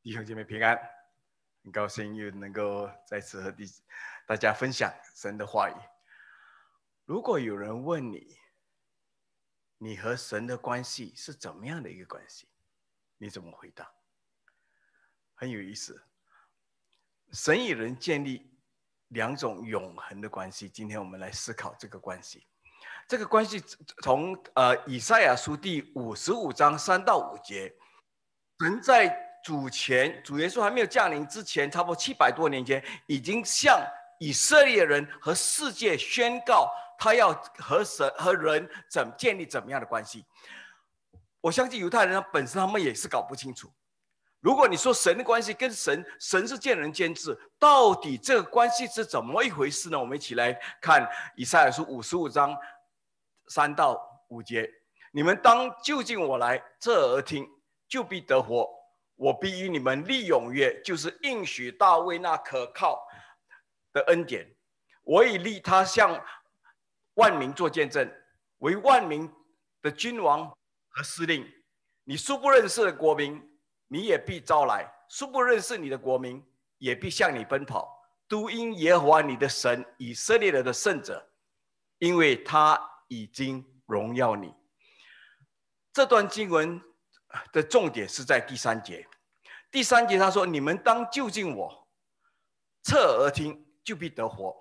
弟兄姐妹平安，很高兴又能够再次和弟大家分享神的话语。如果有人问你，你和神的关系是怎么样的一个关系？你怎么回答？很有意思。神与人建立两种永恒的关系。今天我们来思考这个关系。这个关系从呃以赛亚书第五十五章三到五节，神在。主前主耶稣还没有降临之前，差不多七百多年前，已经向以色列人和世界宣告，他要和神和人怎建立怎么样的关系。我相信犹太人他本身他们也是搞不清楚。如果你说神的关系跟神，神是见仁见智，到底这个关系是怎么一回事呢？我们一起来看以赛亚书五十五章三到五节：你们当就近我来，侧耳听，就必得活。我必与你们立永约，就是应许大卫那可靠的恩典。我已立他向万民做见证，为万民的君王和司令。你素不认识的国民，你也必招来；素不认识你的国民，也必向你奔跑。都因耶和华你的神以色列人的圣者，因为他已经荣耀你。这段经文。的重点是在第三节。第三节他说：“你们当就近我，侧耳听，就必得活。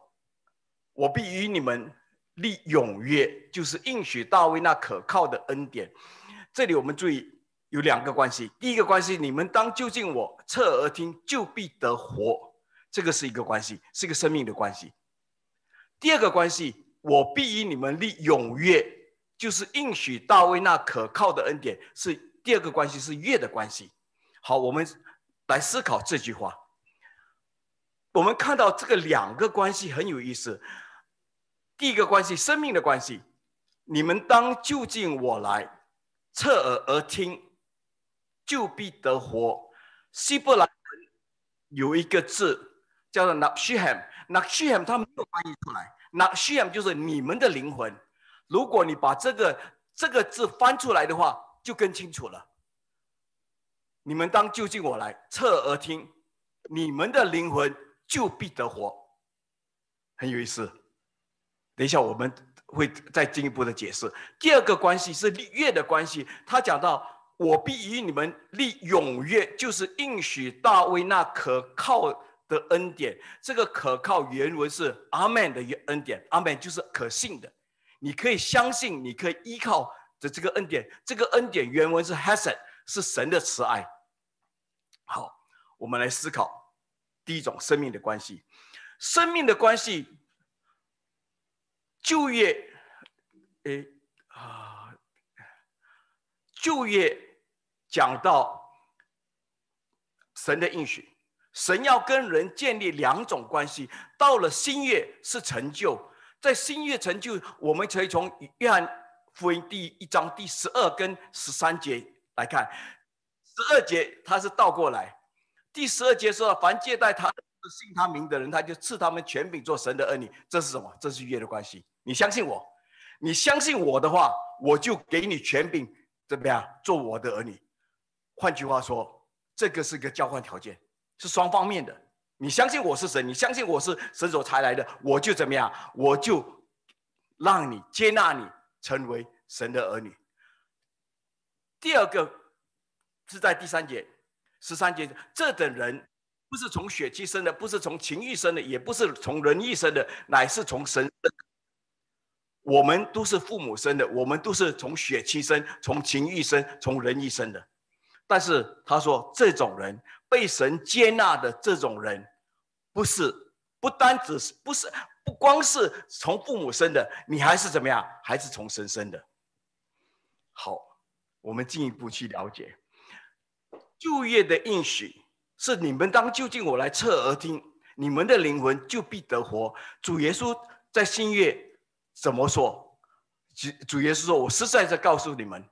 我必与你们立永约，就是应许大卫那可靠的恩典。”这里我们注意有两个关系。第一个关系，你们当就近我，侧耳听，就必得活。这个是一个关系，是一个生命的关系。第二个关系，我必与你们立永约，就是应许大卫那可靠的恩典是。第二个关系是月的关系。好，我们来思考这句话。我们看到这个两个关系很有意思。第一个关系，生命的关系，你们当就近我来，侧耳而听，就必得活。希伯来文有一个字叫做 “nashem”，“nashem” 它没有翻译出来，“nashem” 就是你们的灵魂。如果你把这个这个字翻出来的话，就更清楚了。你们当就近我来，侧耳听，你们的灵魂就必得活。很有意思。等一下我们会再进一步的解释。第二个关系是立约的关系。他讲到，我必与你们立永约，就是应许大卫那可靠的恩典。这个可靠原文是阿门的恩典，阿门就是可信的，你可以相信，你可以依靠。的这个恩典，这个恩典原文是 Hesed，是神的慈爱。我们来思考第一种生命的关系。生命的关系，就业，诶啊，就业讲到神的应许，神要跟人建立两种关系。到了新月是成就，在新月成就，我们可以从约翰。福音第一章第十二跟十三节来看，十二节它是倒过来，第十二节说：“凡接待他、信他名的人，他就赐他们权柄做神的儿女。”这是什么？这是约的关系。你相信我，你相信我的话，我就给你权柄，怎么样做我的儿女？换句话说，这个是个交换条件，是双方面的。你相信我是神，你相信我是神所才来的，我就怎么样？我就让你接纳你。成为神的儿女。第二个是在第三节、十三节，这等人不是从血气生的，不是从情欲生的，也不是从人意生的，乃是从神。我们都是父母生的，我们都是从血气生、从情欲生、从人意生的。但是他说，这种人被神接纳的这种人，不是不单只是不是。不光是从父母生的，你还是怎么样？还是从神生的。好，我们进一步去了解，就业的应许是你们当就近我来侧耳听，你们的灵魂就必得活。主耶稣在新月怎么说？主主耶稣说：“我实在在告诉你们，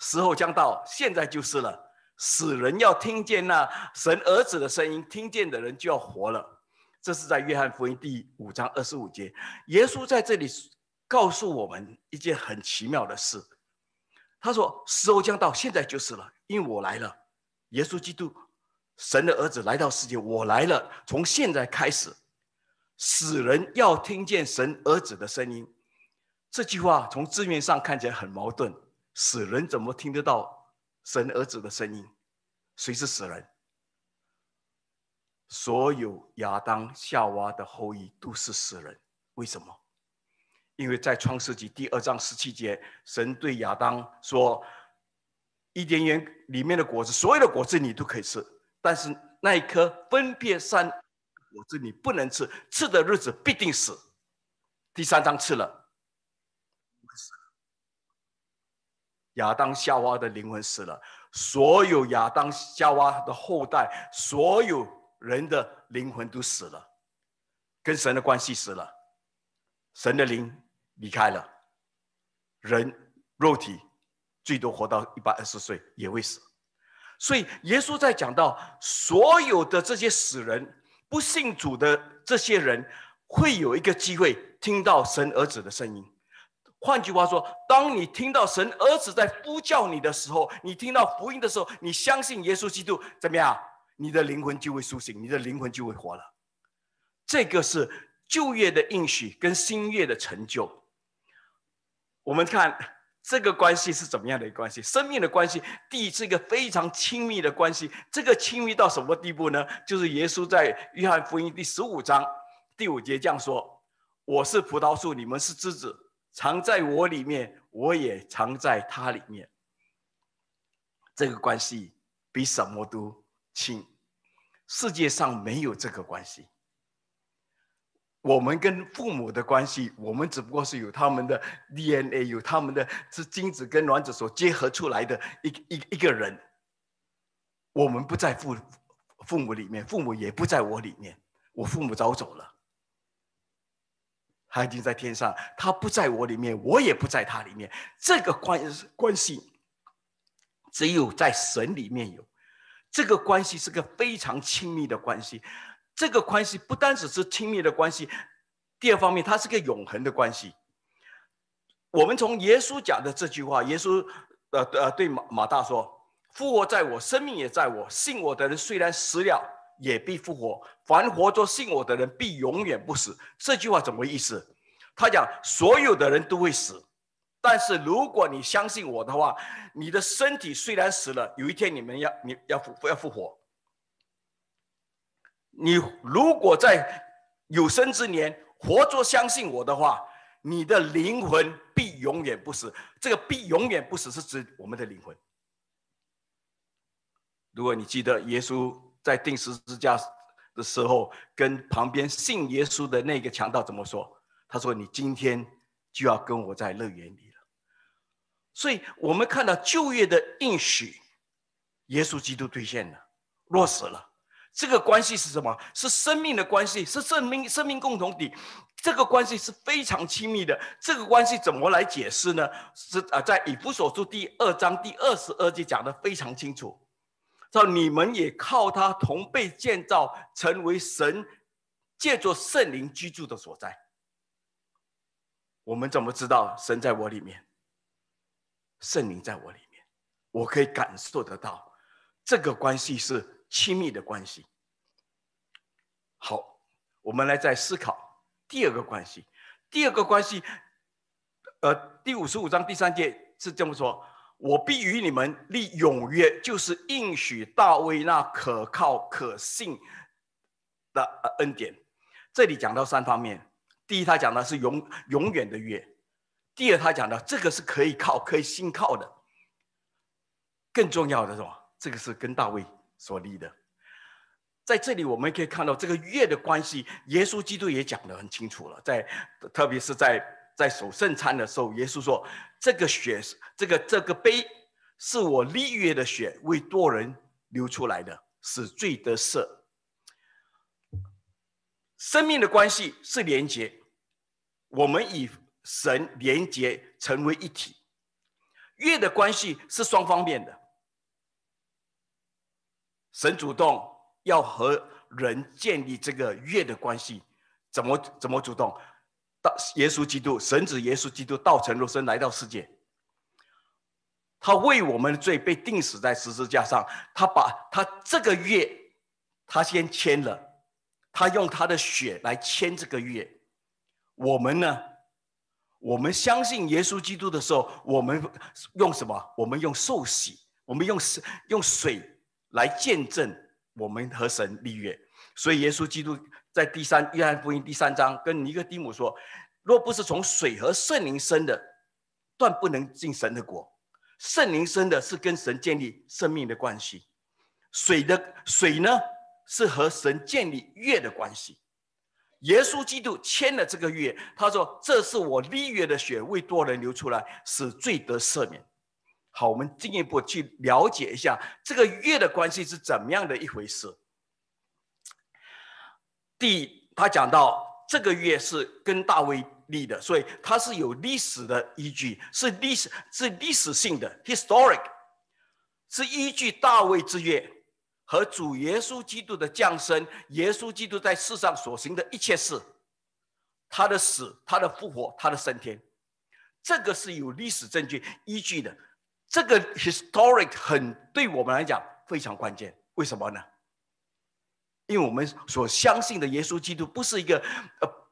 时候将到，现在就是了。死人要听见那神儿子的声音，听见的人就要活了。”这是在约翰福音第五章二十五节，耶稣在这里告诉我们一件很奇妙的事。他说：“时候将到，现在就是了，因为我来了。”耶稣基督神的儿子来到世界，我来了。从现在开始，死人要听见神儿子的声音。这句话从字面上看起来很矛盾，死人怎么听得到神儿子的声音？谁是死人？所有亚当夏娃的后裔都是死人。为什么？因为在创世纪第二章十七节，神对亚当说：“伊甸园里面的果子，所有的果子你都可以吃，但是那一颗分别善果子你不能吃，吃的日子必定死。”第三章吃了，亚当夏娃的灵魂死了，所有亚当夏娃的后代，所有人的灵魂都死了，跟神的关系死了，神的灵。离开了，人肉体最多活到一百二十岁也会死，所以耶稣在讲到所有的这些死人、不信主的这些人，会有一个机会听到神儿子的声音。换句话说，当你听到神儿子在呼叫你的时候，你听到福音的时候，你相信耶稣基督，怎么样？你的灵魂就会苏醒，你的灵魂就会活了。这个是旧约的应许跟新约的成就。我们看这个关系是怎么样的一个关系？生命的关系，第一是一个非常亲密的关系。这个亲密到什么地步呢？就是耶稣在约翰福音第十五章第五节这样说：“我是葡萄树，你们是枝子，藏在我里面，我也藏在他里面。”这个关系比什么都亲，世界上没有这个关系。我们跟父母的关系，我们只不过是有他们的 DNA，有他们的是精子跟卵子所结合出来的一一一个人。我们不在父父母里面，父母也不在我里面。我父母早走了，他已经在天上，他不在我里面，我也不在他里面。这个关关系只有在神里面有，这个关系是个非常亲密的关系。这个关系不单只是亲密的关系，第二方面，它是个永恒的关系。我们从耶稣讲的这句话，耶稣呃呃对马马大说：“复活在我，生命也在我。信我的人虽然死了，也必复活；凡活着信我的人，必永远不死。”这句话怎么意思？他讲所有的人都会死，但是如果你相信我的话，你的身体虽然死了，有一天你们要你要复要复活。你如果在有生之年活着相信我的话，你的灵魂必永远不死。这个“必永远不死”是指我们的灵魂。如果你记得耶稣在钉十字架的时候，跟旁边信耶稣的那个强盗怎么说？他说：“你今天就要跟我在乐园里了。”所以，我们看到旧约的应许，耶稣基督兑现了，落实了。这个关系是什么？是生命的关系，是生命生命共同体。这个关系是非常亲密的。这个关系怎么来解释呢？是啊，在以弗所书第二章第二十二节讲的非常清楚，说你们也靠他同被建造，成为神借着圣灵居住的所在。我们怎么知道神在我里面？圣灵在我里面，我可以感受得到，这个关系是。亲密的关系。好，我们来再思考第二个关系。第二个关系，呃，第五十五章第三节是这么说：“我必与你们立永约，就是应许大卫那可靠可信的恩典。”这里讲到三方面：第一，他讲的是永永远的约；第二，他讲的这个是可以靠、可以信靠的；更重要的是什么？这个是跟大卫。所立的，在这里我们可以看到这个月的关系，耶稣基督也讲得很清楚了。在特别是在在守圣餐的时候，耶稣说：“这个血，这个这个杯，是我立约的血，为多人流出来的，使罪得赦。”生命的关系是连接，我们与神连接成为一体。月的关系是双方面的。神主动要和人建立这个约的关系，怎么怎么主动？到耶稣基督，神子耶稣基督道成肉身来到世界，他为我们的罪被钉死在十字架上，他把他这个约他先签了，他用他的血来签这个约。我们呢？我们相信耶稣基督的时候，我们用什么？我们用受洗，我们用用水来见证我们和神立约。所以耶稣基督在第三约翰福音第三章跟尼哥底母说：“若不是从水和圣灵生的，断不能进神的国。圣灵生的是跟神建立生命的关系，水的水呢是和神建立约的关系。”耶稣基督签了这个约，他说：“这是我立约的血，为多人流出来，使罪得赦免。”好，我们进一步去了解一下这个月的关系是怎么样的一回事。第，他讲到这个月是跟大卫立的，所以它是有历史的依据，是历史是历史性的 （historic），是依据大卫之月。和主耶稣基督的降生，耶稣基督在世上所行的一切事，他的死、他的复活、他的升天，这个是有历史证据依据的。这个 historic 很对我们来讲非常关键。为什么呢？因为我们所相信的耶稣基督不是一个呃，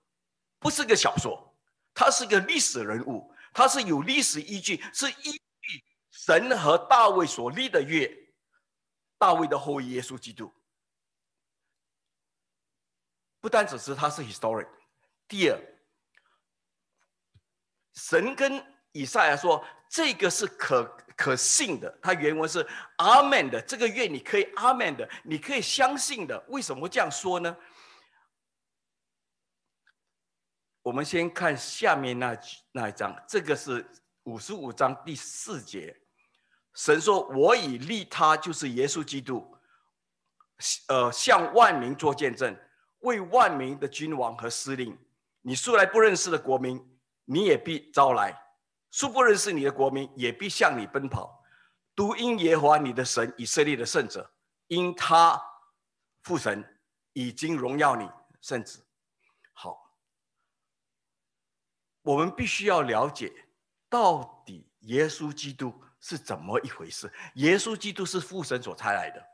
不是个小说，他是一个历史人物，他是有历史依据，是依据神和大卫所立的约。大卫的后裔耶稣基督，不单只是他是 historic。第二，神跟以赛亚说，这个是可可信的。他原文是阿门的，这个愿你可以阿门的，你可以相信的。为什么这样说呢？我们先看下面那那一章，这个是五十五章第四节。神说：“我已立他，就是耶稣基督，呃，向万民做见证，为万民的君王和司令。你素来不认识的国民，你也必招来；素不认识你的国民，也必向你奔跑。都因耶和华你的神以色列的圣者，因他父神已经荣耀你圣子。好，我们必须要了解，到底耶稣基督。”是怎么一回事？耶稣基督是父神所差来的，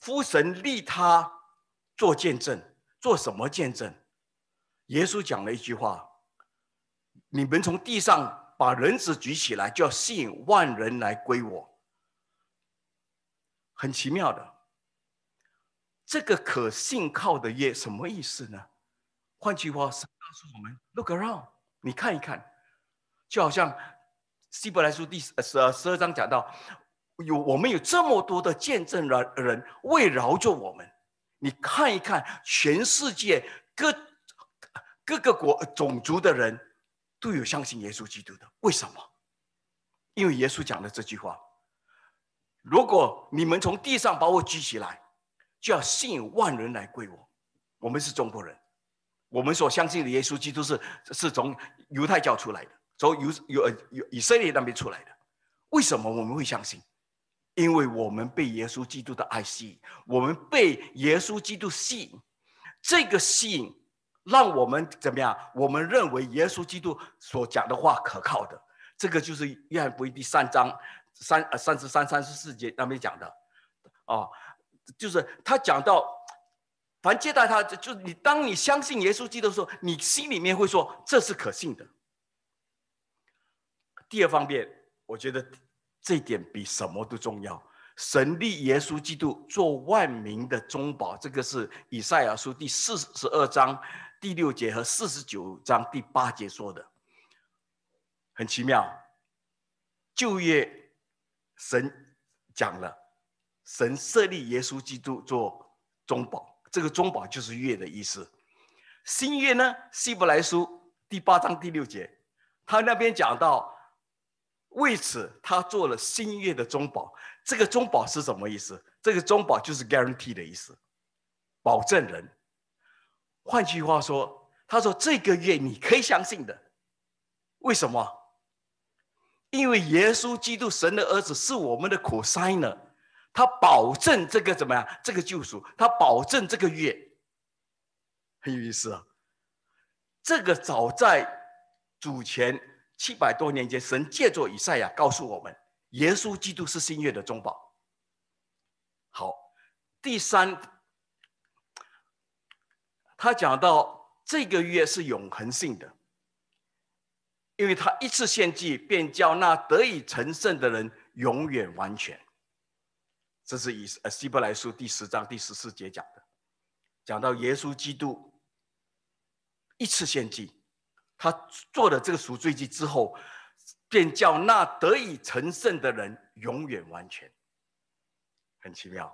父神立他做见证，做什么见证？耶稣讲了一句话：“你们从地上把人子举起来，就要吸引万人来归我。”很奇妙的，这个可信靠的约什么意思呢？换句话是告诉我们：Look around，你看一看，就好像。希伯来书第十十十二章讲到，有我们有这么多的见证人人围绕着我们，你看一看，全世界各各个国种族的人都有相信耶稣基督的，为什么？因为耶稣讲的这句话：如果你们从地上把我举起来，就要吸引万人来归我。我们是中国人，我们所相信的耶稣基督是是从犹太教出来的。从有有有以色列那边出来的，为什么我们会相信？因为我们被耶稣基督的爱吸引，我们被耶稣基督吸引，这个吸引让我们怎么样？我们认为耶稣基督所讲的话可靠的，这个就是约翰福音第三章三呃三十三三十四节那边讲的，哦，就是他讲到，凡接待他，就是你当你相信耶稣基督的时候，你心里面会说这是可信的。第二方面，我觉得这一点比什么都重要。神立耶稣基督做万民的中保，这个是以赛亚书第四十二章第六节和四十九章第八节说的，很奇妙。旧约神讲了，神设立耶稣基督做中保，这个中保就是月的意思。新约呢，希伯来书第八章第六节，他那边讲到。为此，他做了新月的中保。这个中保是什么意思？这个中保就是 guarantee 的意思，保证人。换句话说，他说这个月你可以相信的。为什么？因为耶稣基督神的儿子是我们的苦塞呢，他保证这个怎么样？这个救赎，他保证这个月很有意思啊。这个早在主前。七百多年前，神借着以赛亚告诉我们，耶稣基督是新约的中保。好，第三他讲到这个约是永恒性的，因为他一次献祭便叫那得以成圣的人永远完全。这是以呃希伯来书第十章第十四节讲的，讲到耶稣基督一次献祭，他做了这个赎罪祭之后，便叫那得以成圣的人永远完全。很奇妙，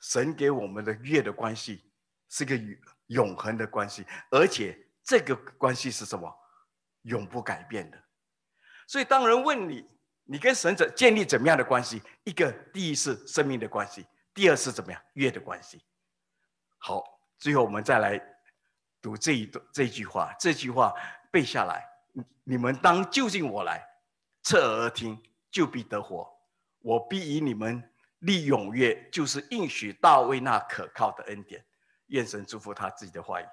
神给我们的约的关系是个永恒的关系，而且这个关系是什么？永不改变的。所以当人问你，你跟神者建立怎么样的关系？一个，第一是生命的关系；第二是怎么样约的关系。好，最后我们再来读这一段这句话，这句话背下来：你们当就近我来，侧耳听，就必得活。我必以你们立永约，就是应许大卫那可靠的恩典。愿神祝福他自己的话语。